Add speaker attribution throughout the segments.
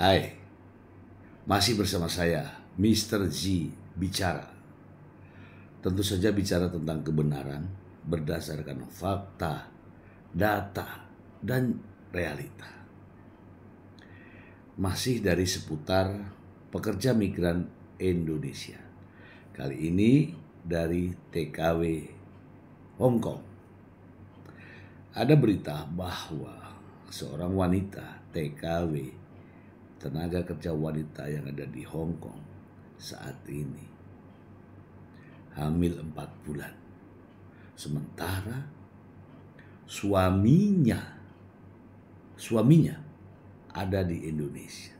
Speaker 1: Hai, masih bersama saya, Mr. Z Bicara. Tentu saja bicara tentang kebenaran berdasarkan fakta, data, dan realita. Masih dari seputar pekerja migran Indonesia. Kali ini dari TKW Hong Kong. Ada berita bahwa seorang wanita TKW tenaga kerja wanita yang ada di Hong Kong saat ini hamil empat bulan. Sementara suaminya suaminya ada di Indonesia.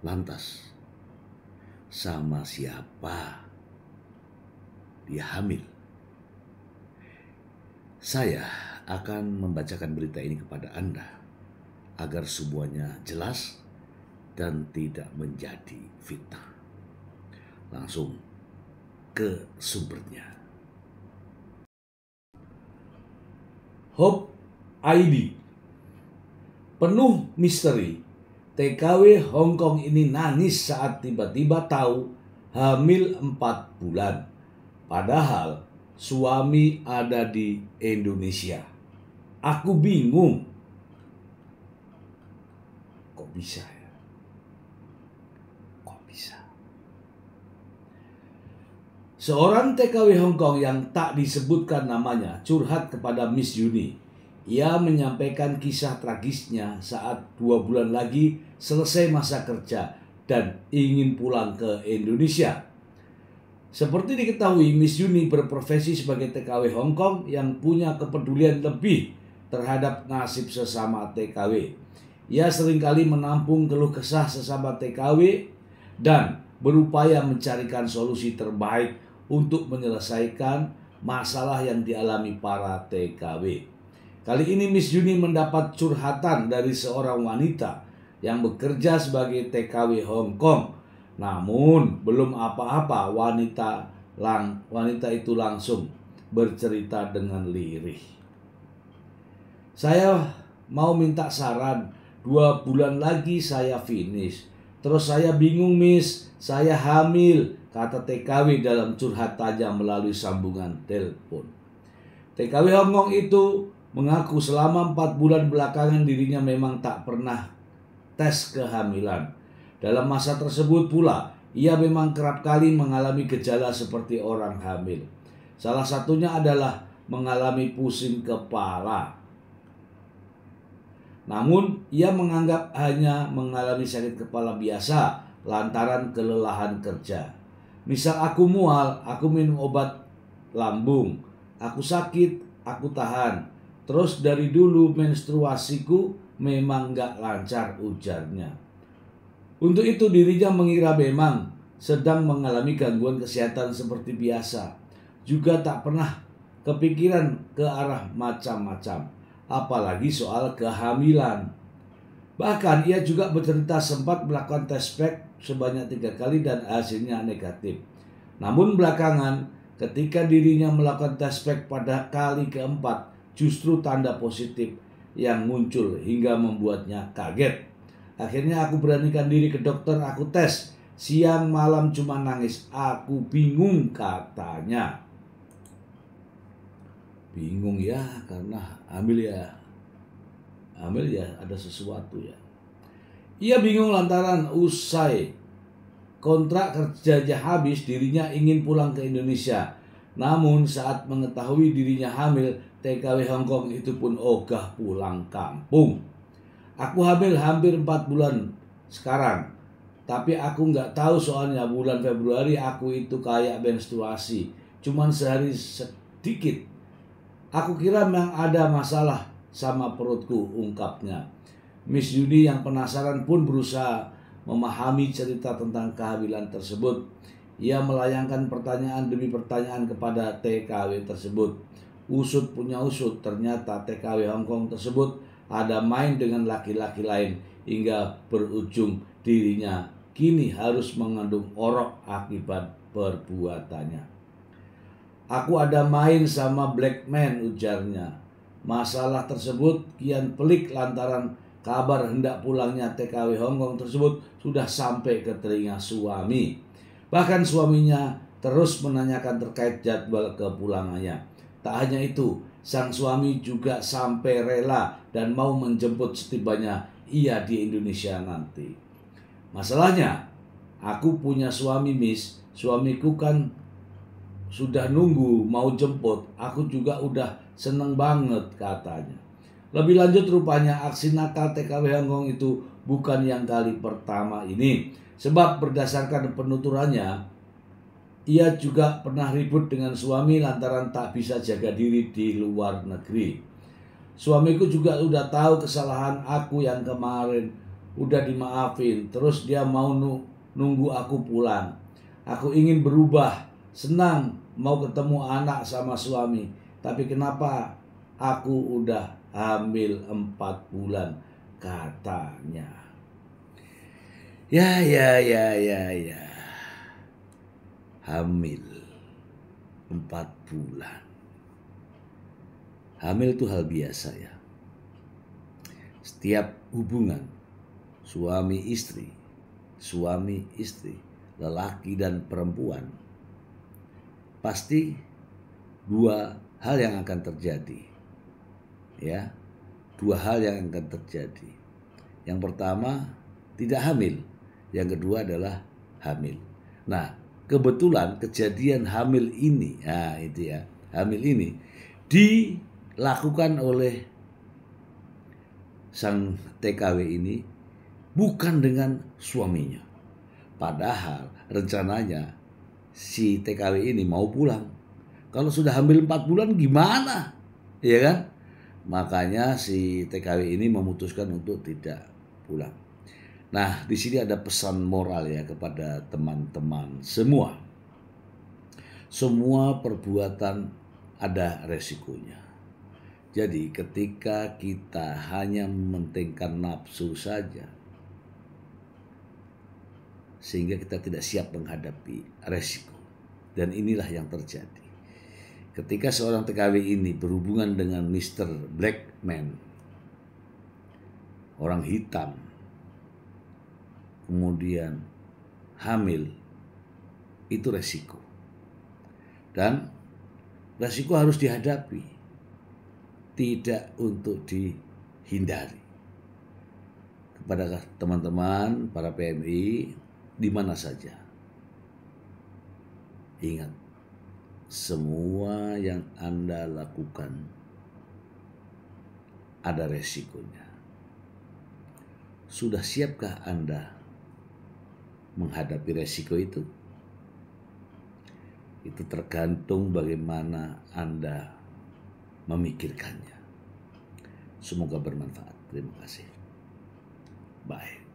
Speaker 1: Lantas sama siapa dia hamil? Saya akan membacakan berita ini kepada Anda agar semuanya jelas dan tidak menjadi fitnah. Langsung ke sumbernya. Hope ID Penuh misteri, TKW Hong Kong ini nangis saat tiba-tiba tahu hamil 4 bulan. Padahal suami ada di Indonesia. Aku bingung. Kok bisa ya? Bisa? Seorang TKW Hong Kong yang tak disebutkan namanya curhat kepada Miss Yuni. Ia menyampaikan kisah tragisnya saat dua bulan lagi selesai masa kerja dan ingin pulang ke Indonesia. Seperti diketahui, Miss Yuni berprofesi sebagai TKW Hong Kong yang punya kepedulian lebih terhadap nasib sesama TKW. Ia sering kali menampung keluh kesah sesama TKW dan berupaya mencarikan solusi terbaik untuk menyelesaikan masalah yang dialami para TKW. Kali ini Miss Yuni mendapat curhatan dari seorang wanita yang bekerja sebagai TKW Hong Kong. Namun belum apa-apa wanita lang wanita itu langsung bercerita dengan lirih. Saya mau minta saran, dua bulan lagi saya finish. Terus saya bingung miss, saya hamil, kata TKW dalam curhatannya melalui sambungan telepon. TKW Hong Kong itu mengaku selama empat bulan belakangan dirinya memang tak pernah tes kehamilan. Dalam masa tersebut pula, ia memang kerap kali mengalami gejala seperti orang hamil. Salah satunya adalah mengalami pusing kepala. Namun, ia menganggap hanya mengalami sakit kepala biasa lantaran kelelahan kerja. Misal aku mual, aku minum obat lambung. Aku sakit, aku tahan. Terus dari dulu menstruasiku memang gak lancar ujarnya. Untuk itu dirinya mengira memang sedang mengalami gangguan kesehatan seperti biasa. Juga tak pernah kepikiran ke arah macam-macam. Apalagi soal kehamilan. Bahkan ia juga bercerita sempat melakukan tes pack sebanyak tiga kali dan hasilnya negatif. Namun belakangan ketika dirinya melakukan tes pack pada kali keempat justru tanda positif yang muncul hingga membuatnya kaget. Akhirnya aku beranikan diri ke dokter, aku tes. Siang malam cuma nangis, aku bingung katanya. Bingung ya karena hamil ya. Hamil ya ada sesuatu ya. Ia bingung lantaran usai kontrak kerjanya habis dirinya ingin pulang ke Indonesia. Namun saat mengetahui dirinya hamil, TKW Hong Kong itu pun ogah pulang kampung. Aku hamil hampir 4 bulan sekarang. Tapi aku nggak tahu soalnya bulan Februari aku itu kayak menstruasi. Cuman sehari sedikit. Aku kira memang ada masalah sama perutku ungkapnya. Miss Yuni yang penasaran pun berusaha memahami cerita tentang kehamilan tersebut. Ia melayangkan pertanyaan demi pertanyaan kepada TKW tersebut. Usut punya usut, ternyata TKW Hong Kong tersebut ada main dengan laki-laki lain hingga berujung dirinya kini harus mengandung orok akibat perbuatannya. Aku ada main sama black man ujarnya. Masalah tersebut kian pelik lantaran kabar hendak pulangnya TKW Hongkong tersebut sudah sampai ke telinga suami. Bahkan suaminya terus menanyakan terkait jadwal kepulangannya. Tak hanya itu, sang suami juga sampai rela dan mau menjemput setibanya ia di Indonesia nanti. Masalahnya, aku punya suami miss, suamiku kan sudah nunggu mau jemput, aku juga udah seneng banget katanya. Lebih lanjut rupanya aksi nakal TKW Hongkong itu bukan yang kali pertama ini. Sebab berdasarkan penuturannya, ia juga pernah ribut dengan suami lantaran tak bisa jaga diri di luar negeri. Suamiku juga udah tahu kesalahan aku yang kemarin udah dimaafin. Terus dia mau nunggu aku pulang. Aku ingin berubah, senang mau ketemu anak sama suami. Tapi kenapa aku udah hamil empat bulan katanya. Ya, ya, ya, ya, ya. Hamil empat bulan. Hamil itu hal biasa ya. Setiap hubungan suami istri, suami istri, lelaki dan perempuan pasti dua hal yang akan terjadi. Ya. Dua hal yang akan terjadi. Yang pertama tidak hamil, yang kedua adalah hamil. Nah, kebetulan kejadian hamil ini, nah itu ya, hamil ini dilakukan oleh sang TKW ini bukan dengan suaminya. Padahal rencananya si TKW ini mau pulang. Kalau sudah hamil 4 bulan gimana? Iya kan? Makanya si TKW ini memutuskan untuk tidak pulang. Nah, di sini ada pesan moral ya kepada teman-teman semua. Semua perbuatan ada resikonya. Jadi ketika kita hanya mementingkan nafsu saja, sehingga kita tidak siap menghadapi resiko. Dan inilah yang terjadi. Ketika seorang TKW ini berhubungan dengan Mr. Blackman, orang hitam, kemudian hamil, itu resiko. Dan resiko harus dihadapi, tidak untuk dihindari. Kepada teman-teman, para PMI, di mana saja. Ingat, semua yang Anda lakukan ada resikonya. Sudah siapkah Anda menghadapi resiko itu? Itu tergantung bagaimana Anda memikirkannya. Semoga bermanfaat. Terima kasih. Bye.